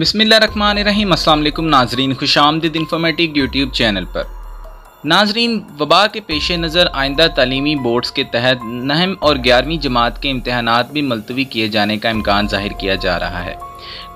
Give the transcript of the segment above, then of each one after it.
बिसमीम अल्लाम नाजरीन, खुश आमदीद इंफॉर्मेटिव यूट्यूब चैनल पर। नाजरीन, वबा के पेश नज़र आइंदा तलीमी बोर्ड्स के तहत नहम और ग्यारहवीं जमात के इम्तहान भी मुलतवी किए जाने का इम्कान ज़ाहिर किया जा रहा है।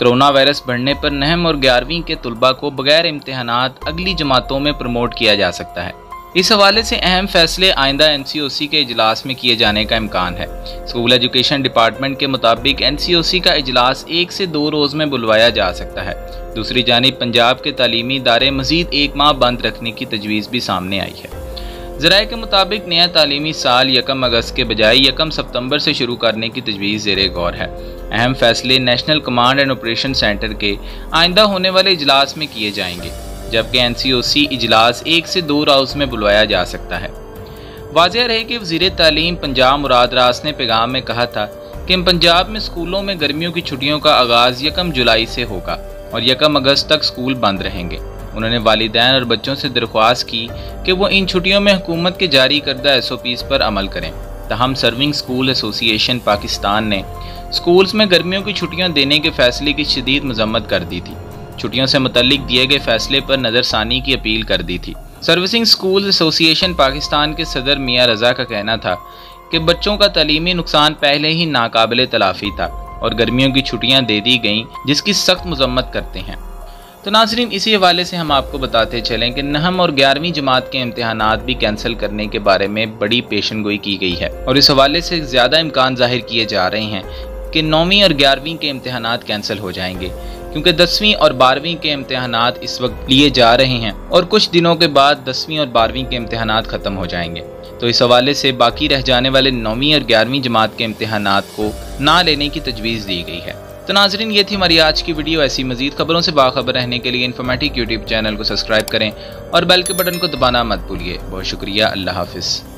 करोना वायरस बढ़ने पर नहम और ग्यारहवीं के तलबा को बगैर इम्तहान अगली जमातों में प्रमोट किया जा सकता है। इस हवाले से अहम फैसले आइंदा एन सी ओ सी के इजलास में किए जाने का इम्कान है। स्कूल एजुकेशन डिपार्टमेंट के मुताबिक एन सी ओ सी का इजलास एक से दो रोज़ में बुलवाया जा सकता है। दूसरी जानब पंजाब के तालीमी इदारे मजीद एक माह बंद रखने की तजवीज़ भी सामने आई है। जराये के मुताबिक नया तालीमी साल यकम अगस्त के बजाय यकम सितंबर से शुरू करने की तजवीज़ जेर गौर है। अहम फैसले national command and operation centre के आइंदा होने वाले इजलास में किए जाएँगे। जबकि एन सी ओ सी इजलास एक से दो राउस में बुलवाया जा सकता है। वाजह रहे कि वज़ीर तालीम पंजाब मुराद रास ने पैगाम में कहा था कि पंजाब में स्कूलों में गर्मियों की छुट्टियों का आगाज़ यकम जुलाई से होगा और यकम अगस्त तक स्कूल बंद रहेंगे। उन्होंने वालदेन और बच्चों से दरख्वास्त की कि वो इन छुट्टियों में हुकूमत के जारी करदा एस ओ पीज़ पर अमल करें। तहम सर्विंग स्कूल एसोसिएशन पाकिस्तान ने स्कूल्स में गर्मियों की छुट्टियाँ देने के फैसले की शदीद मजम्मत कर दी थी। छुट्टियों से मुतलिक दिए गए फैसले पर नज़रसानी की अपील कर दी थी। सर्विसिंग स्कूल एसोसिएशन पाकिस्तान के सदर मियाँ रजा का कहना था कि बच्चों का तलीमी नुकसान पहले ही नाकाबिल तलाफ़ी था और गर्मियों की छुट्टियाँ दे दी गईं, जिसकी सख्त मजम्मत करते हैं। तो नाजरीन, इसी हवाले से हम आपको बताते चलें कि नहम और ग्यारहवीं जमात के इम्तहान भी कैंसिल करने के बारे में बड़ी पेशन गोई की गई है और इस हवाले से ज़्यादा इम्कान ज़ाहिर किए जा रहे हैं कि नौवीं और ग्यारहवीं के इम्तहान कैंसिल हो जाएँगे, क्योंकि दसवीं और बारहवीं के इम्तहान इस वक्त लिए जा रहे हैं और कुछ दिनों के बाद दसवीं और बारहवीं के इम्तहान ख़त्म हो जाएँगे। तो इस हवाले से बाकी रह जाने वाले नौवीं और ग्यारहवीं जमात के इम्तहान को ना लेने की तजवीज़ दी गई है। तो नाजरीन, ये थी हमारी आज की वीडियो। ऐसी मजीद खबरों से बाखबर रहने के लिए इन्फॉर्मेटिक यूट्यूब चैनल को सब्सक्राइब करें और बेल के बटन को दबाना मत भूलिए। बहुत शुक्रिया। अल्लाह हाफिज़।